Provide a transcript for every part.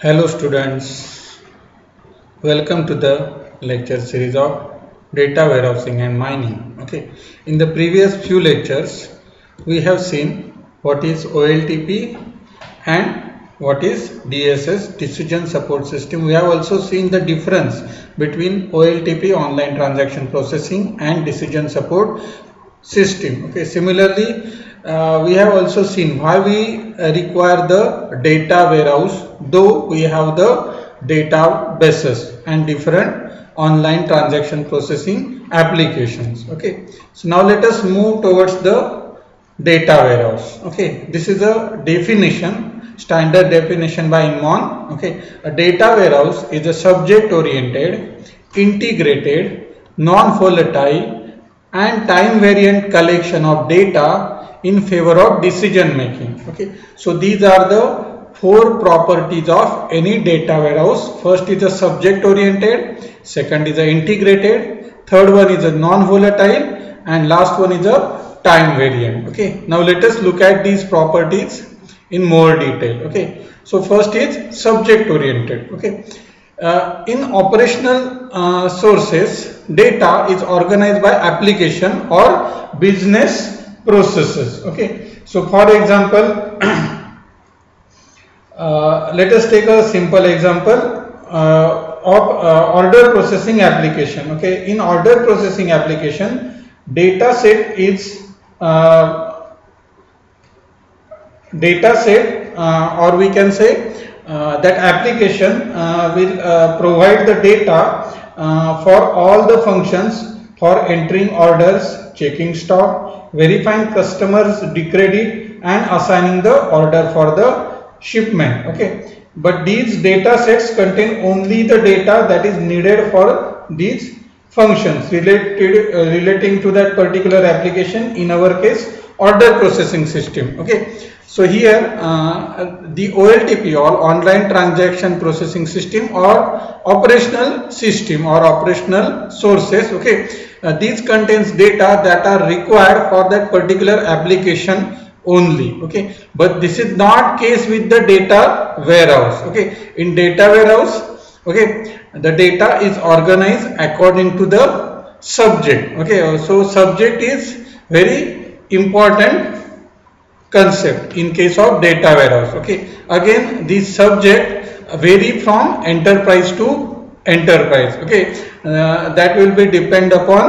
Hello students, welcome to the lecture series of data warehousing and mining. Okay, in the previous few lectures we have seen what is OLTP and what is DSS decision support system. We have also seen the difference between OLTP online transaction processing and decision support system. Okay, similarly uh, we have also seen why we uh, require the data warehouse though we have the databases and different online transaction processing applications. Okay. So now let us move towards the data warehouse. Okay. This is a definition standard definition by Inmon. Okay. A data warehouse is a subject oriented integrated non-volatile and time variant collection of data in favor of decision making. Okay? So these are the four properties of any data warehouse. First is a subject oriented second is a integrated third one is a non volatile and last one is a time variant. Okay? Now let us look at these properties in more detail. Okay? So first is subject oriented. Okay? Uh, in operational uh, sources data is organized by application or business processes. Okay. So for example uh, let us take a simple example uh, of uh, order processing application. Okay. In order processing application data set is uh, data set uh, or we can say uh, that application will provide the data for all the functions for entering orders checking stock verifying customers decredit and assigning the order for the shipment. Okay. But these data sets contain only the data that is needed for these functions related uh, relating to that particular application. In our case order processing system okay? So here uh, the OLTP or online transaction processing system or operational system or operational sources okay? Uh, these contains data that are required for that particular application only okay? But this is not case with the data warehouse okay? In data warehouse okay the data is organized according to the subject okay? So subject is very important concept in case of data warehouse. Okay. Again this subject vary from enterprise to enterprise. Okay. Uh, that will be depend upon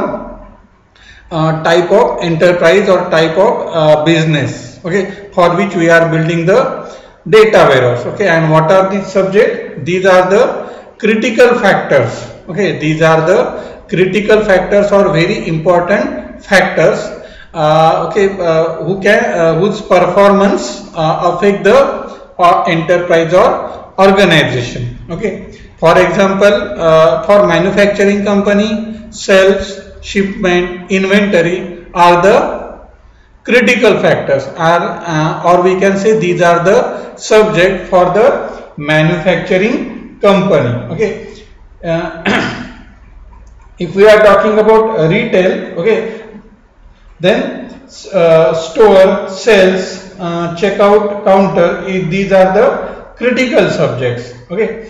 uh, type of enterprise or type of uh, business. Okay. For which we are building the data warehouse. Okay. And what are the subject? These are the critical factors. Okay. These are the critical factors or very important factors okay uh, who can uh, whose performance affect the enterprise or organization okay for example, uh, for manufacturing company, sales, shipment, inventory are the critical factors are uh, or we can say these are the subject for the manufacturing company. Okay. Uh, if we are talking about retail, okay, then uh, store, sales, uh, checkout counter, these are the critical subjects. Okay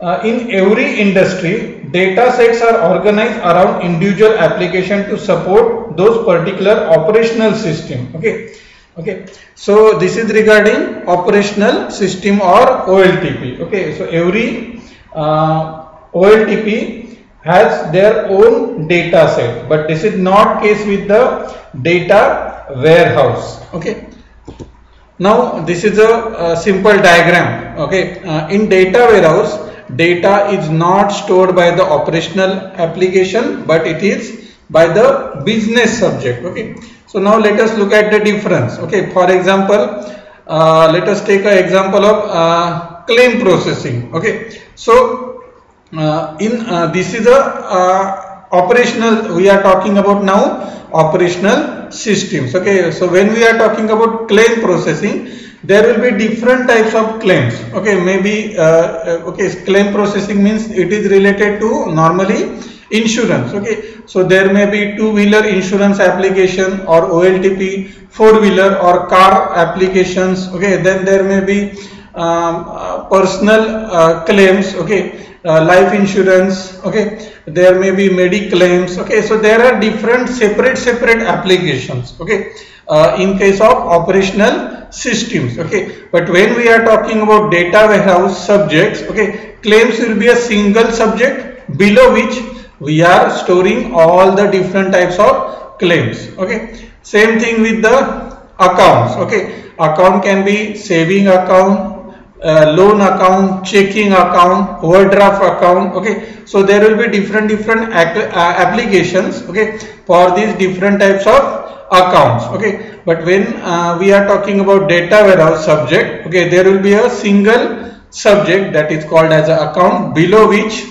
uh, in every industry, data sets are organized around individual application to support those particular operational system. Okay. Okay. So this is regarding operational system or OLTP. Okay. So every uh, OLTP has their own data set, but this is not case with the data warehouse. Okay. Now this is a, a simple diagram. Okay. Uh, in data warehouse data is not stored by the operational application but it is by the business subject okay so now let us look at the difference okay for example uh, let us take an example of uh, claim processing okay so in uh, this is a uh, operational we are talking about now operational systems okay? So when we are talking about claim processing there will be different types of claims okay? Maybe uh, uh, okay claim processing means it is related to normally insurance okay? So there may be two wheeler insurance application or oltp four wheeler or car applications okay? Then there may be um, uh, personal uh, claims okay uh, life insurance okay? There may be medic claims okay? So there are different separate separate applications okay? Uh, in case of operational systems okay? But when we are talking about data warehouse subjects okay? Claims will be a single subject below which we are storing all the different types of claims okay? Same thing with the accounts okay? Account can be saving account uh, loan account checking account overdraft account okay? So there will be different different uh, applications okay for these different types of accounts okay? But when uh, we are talking about data warehouse subject okay there will be a single subject that is called as an account below which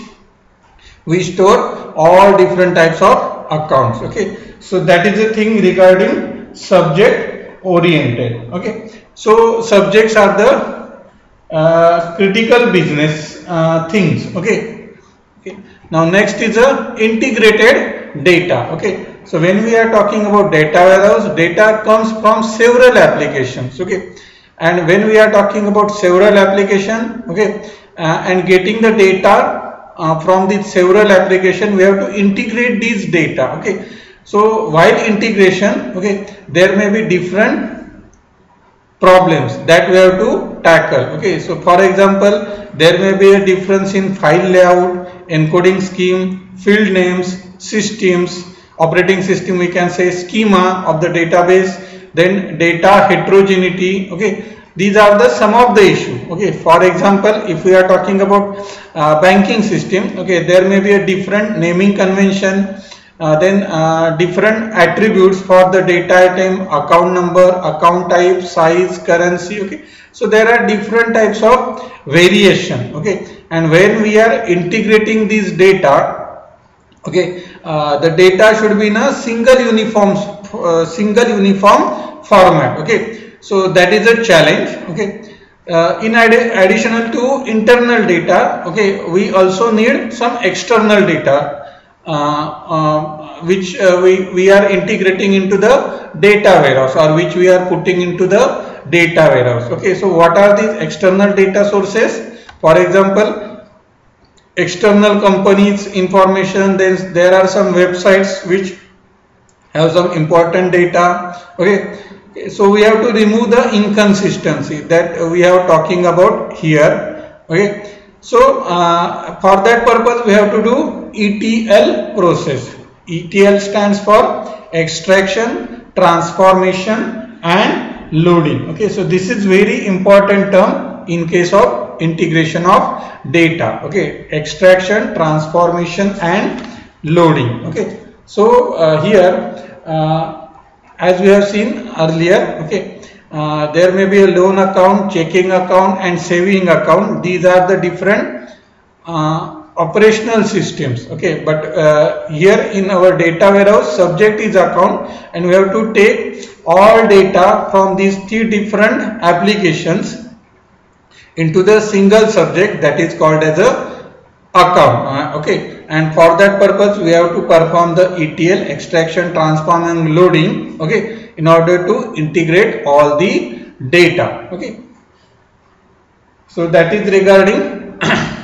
we store all different types of accounts okay? So that is the thing regarding subject oriented okay? So subjects are the uh, critical business uh, things okay? Okay. Now next is a integrated data okay? So when we are talking about data warehouse data comes from several applications okay? And when we are talking about several application okay uh, and getting the data uh, from the several application we have to integrate these data okay? So while integration okay there may be different problems that we have to tackle. Okay so for example there may be a difference in file layout encoding scheme field names systems operating system we can say schema of the database then data heterogeneity okay. These are the some of the issue okay. For example if we are talking about uh, banking system okay there may be a different naming convention uh, then uh, different attributes for the data item account number account type size currency okay? So there are different types of variation okay? And when we are integrating these data okay uh, the data should be in a single uniform uh, single uniform format okay? So that is a challenge okay? Uh, in ad additional to internal data okay we also need some external data which uh, we, we are integrating into the data warehouse or which we are putting into the data warehouse. Okay, so what are these external data sources? For example, external companies information, then there are some websites which have some important data. Okay, so we have to remove the inconsistency that we are talking about here. Okay, so uh, for that purpose we have to do ETL process. ETL stands for extraction, transformation and loading. Okay, so this is very important term in case of integration of data. Okay, extraction, transformation and loading. Okay, so uh, here uh, as we have seen earlier, okay, uh, there may be a loan account, checking account and saving account. These are the different uh, operational systems. Okay, but uh, here in our data warehouse, subject is account and we have to take all data from these three different applications into the single subject that is called as a account. Uh, okay, and for that purpose we have to perform the ETL extraction, transform and loading. Okay in order to integrate all the data okay so that is regarding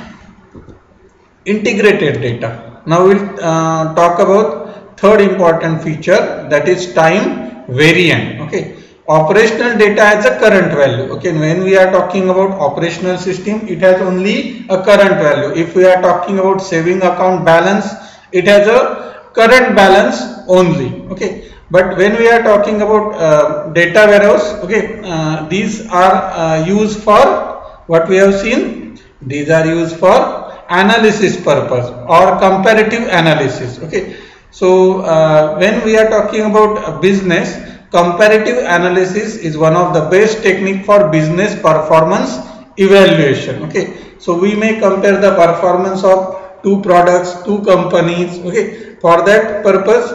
integrated data. Now we'll uh, talk about third important feature that is time variant. Okay. Operational data has a current value. Okay. When we are talking about operational system it has only a current value. If we are talking about saving account balance it has a current balance only. Okay. But when we are talking about uh, data warehouse okay uh, these are uh, used for what we have seen? These are used for analysis purpose or comparative analysis okay so uh, when we are talking about business comparative analysis is one of the best technique for business performance evaluation okay so we may compare the performance of two products two companies okay for that purpose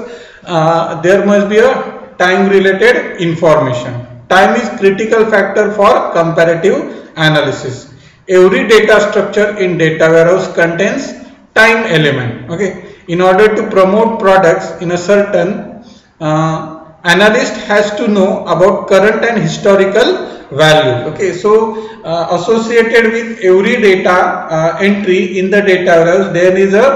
uh, there must be a time related information. Time is critical factor for comparative analysis. Every data structure in data warehouse contains time element. Okay. In order to promote products in a certain uh, analyst has to know about current and historical value okay so uh, associated with every data uh, entry in the data warehouse there is a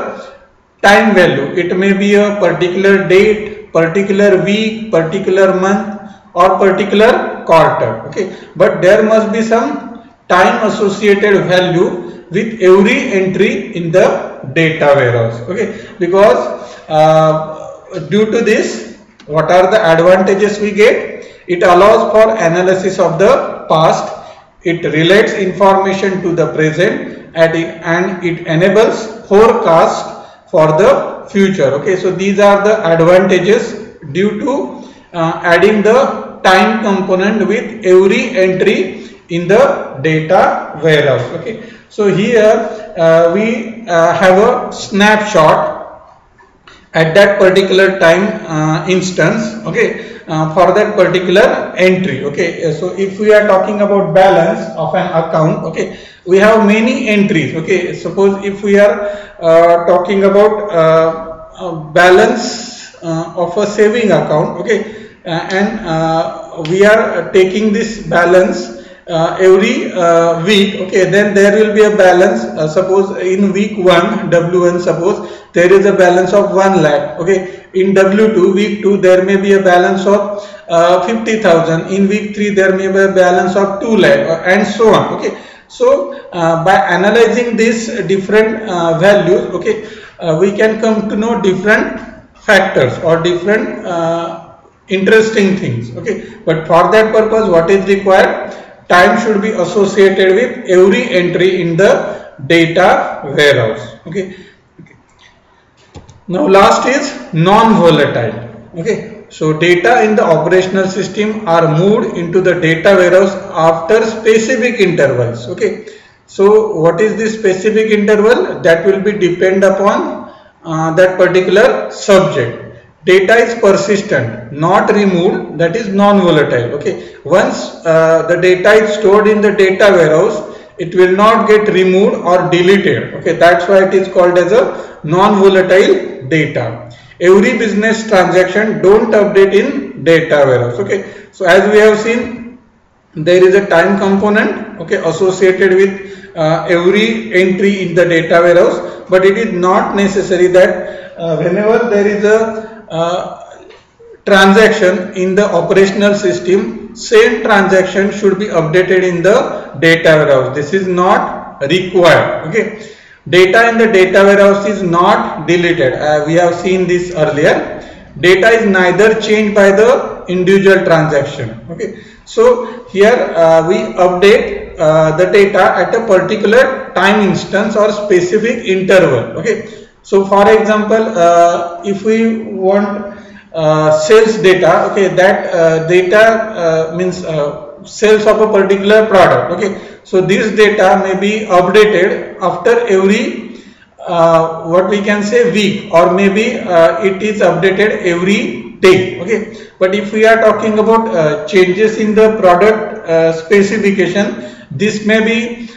time value it may be a particular date particular week particular month or particular quarter okay but there must be some time associated value with every entry in the data warehouse. Okay? Because uh, due to this what are the advantages we get? It allows for analysis of the past. It relates information to the present and it enables forecast for the future. Okay? So these are the advantages due to uh, adding the time component with every entry in the data warehouse okay? So here uh, we uh, have a snapshot at that particular time uh, instance okay? Uh, for that particular entry okay? So if we are talking about balance of an account okay? We have many entries okay? Suppose if we are uh, talking about uh, balance uh, of a saving account okay? Uh, and we are taking this balance uh, every uh, week okay then there will be a balance. Uh, suppose in week 1 w1 suppose there is a balance of 1 lakh okay. In w2 week 2 there may be a balance of uh, 50000 in week 3 there may be a balance of 2 lakh uh, and so on okay. So uh, by analyzing these different values okay we can come to know different factors or different interesting things okay. But for that purpose what is required time should be associated with every entry in the data warehouse. Okay, okay. now last is non-volatile. Okay? So data in the operational system are moved into the data warehouse after specific intervals. Okay? So what is this specific interval? That will be depend upon uh, that particular subject data is persistent not removed that is non-volatile okay? Once uh, the data is stored in the data warehouse it will not get removed or deleted okay? That's why it is called as a non-volatile data. Every business transaction don't update in data warehouse okay? So as we have seen there is a time component okay associated with uh, every entry in the data warehouse but it is not necessary that uh, whenever there is a transaction in the operational system, same transaction should be updated in the data warehouse. This is not required. Okay. Data in the data warehouse is not deleted. Uh, we have seen this earlier. Data is neither changed by the individual transaction. Okay. So here uh, we update uh, the data at a particular time instance or specific interval. Okay so for example, uh, if we want uh, sales data, okay, that uh, data uh, means uh, sales of a particular product, okay. So this data may be updated after every uh, what we can say week or maybe it is updated every day, okay. But if we are talking about changes in the product specification, this may be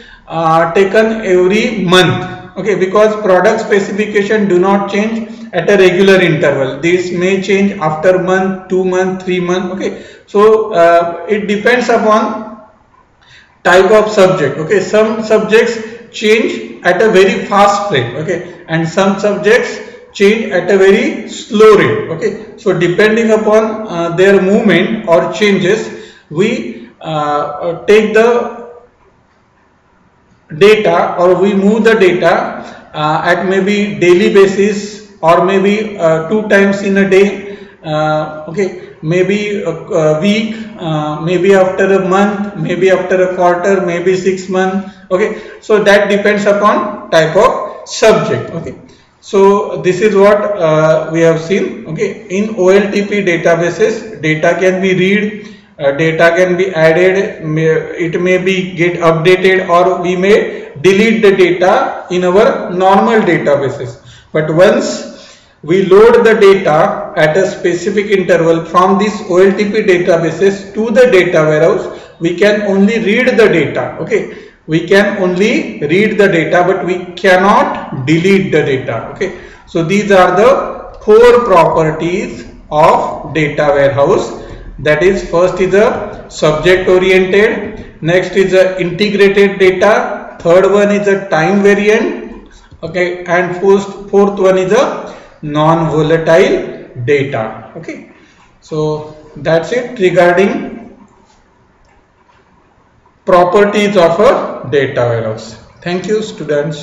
taken every month okay because product specification do not change at a regular interval. This may change after month two month three month. Okay so uh, it depends upon type of subject. Okay some subjects change at a very fast rate. Okay and some subjects change at a very slow rate. Okay so depending upon uh, their movement or changes we uh, take the data or we move the data uh, at maybe daily basis or maybe uh, two times in a day uh, okay maybe a, a week uh, maybe after a month maybe after a quarter maybe six months okay. So that depends upon type of subject okay. So this is what uh, we have seen okay. In oltp databases data can be read uh, data can be added it may be get updated or we may delete the data in our normal databases. But once we load the data at a specific interval from this OLTP databases to the data warehouse we can only read the data okay? We can only read the data but we cannot delete the data okay? So these are the four properties of data warehouse that is first is a subject oriented next is a integrated data third one is a time variant okay and fourth fourth one is a non volatile data okay. So that's it regarding properties of a data warehouse. Thank you students